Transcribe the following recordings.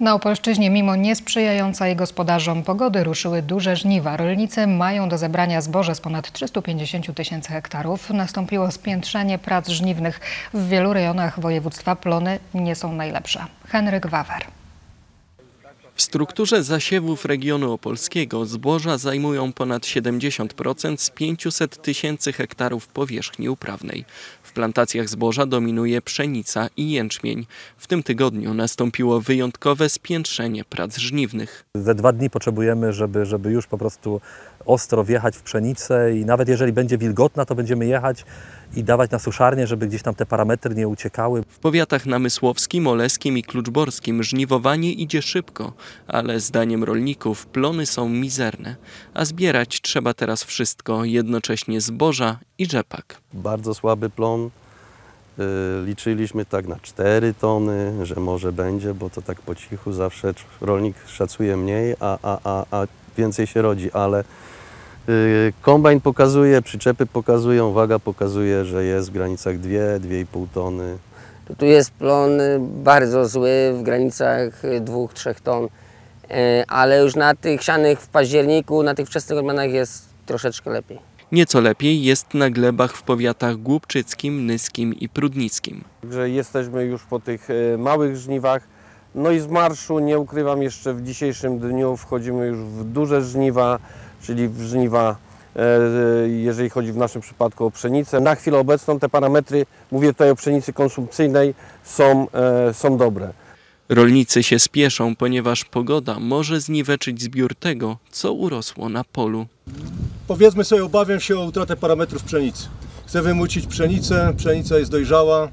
Na Opolszczyźnie mimo niesprzyjającej gospodarzom pogody ruszyły duże żniwa. Rolnicy mają do zebrania zboże z ponad 350 tysięcy hektarów. Nastąpiło spiętrzenie prac żniwnych. W wielu rejonach województwa plony nie są najlepsze. Henryk Wawer. W strukturze zasiewów regionu opolskiego zboża zajmują ponad 70% z 500 tysięcy hektarów powierzchni uprawnej. W plantacjach zboża dominuje pszenica i jęczmień. W tym tygodniu nastąpiło wyjątkowe spiętrzenie prac żniwnych. Ze dwa dni potrzebujemy, żeby, żeby już po prostu ostro wjechać w pszenicę i nawet jeżeli będzie wilgotna, to będziemy jechać i dawać na suszarnię, żeby gdzieś tam te parametry nie uciekały. W powiatach namysłowskim, oleskim i kluczborskim żniwowanie idzie szybko, ale zdaniem rolników plony są mizerne, a zbierać trzeba teraz wszystko, jednocześnie zboża i rzepak. bardzo słaby plon. Y, Liczyliśmy tak na 4 tony, że może będzie, bo to tak po cichu zawsze rolnik szacuje mniej, a, a, a, a więcej się rodzi, ale y, kombajn pokazuje, przyczepy pokazują, waga pokazuje, że jest w granicach 2-2,5 tony. To tu jest plon y, bardzo zły w granicach 2-3 ton, Y, ale już na tych sianych w październiku, na tych wczesnych odmianach jest troszeczkę lepiej. Nieco lepiej jest na glebach w powiatach głubczyckim, nyskim i prudnickim. że jesteśmy już po tych małych żniwach. No i z marszu, nie ukrywam, jeszcze w dzisiejszym dniu wchodzimy już w duże żniwa, czyli w żniwa, jeżeli chodzi w naszym przypadku o pszenicę. Na chwilę obecną te parametry, mówię tutaj o pszenicy konsumpcyjnej, są, e, są dobre. Rolnicy się spieszą, ponieważ pogoda może zniweczyć zbiór tego, co urosło na polu. Powiedzmy sobie, obawiam się o utratę parametrów pszenicy. Chcę wymucić pszenicę, pszenica jest dojrzała,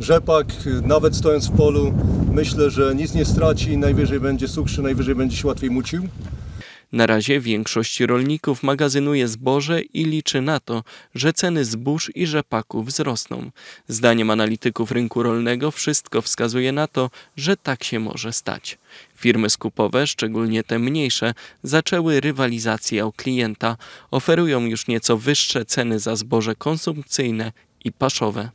rzepak, nawet stojąc w polu, myślę, że nic nie straci, najwyżej będzie sukszy, najwyżej będzie się łatwiej mucił. Na razie większość rolników magazynuje zboże i liczy na to, że ceny zbóż i rzepaku wzrosną. Zdaniem analityków rynku rolnego wszystko wskazuje na to, że tak się może stać. Firmy skupowe, szczególnie te mniejsze, zaczęły rywalizację o klienta. Oferują już nieco wyższe ceny za zboże konsumpcyjne i paszowe.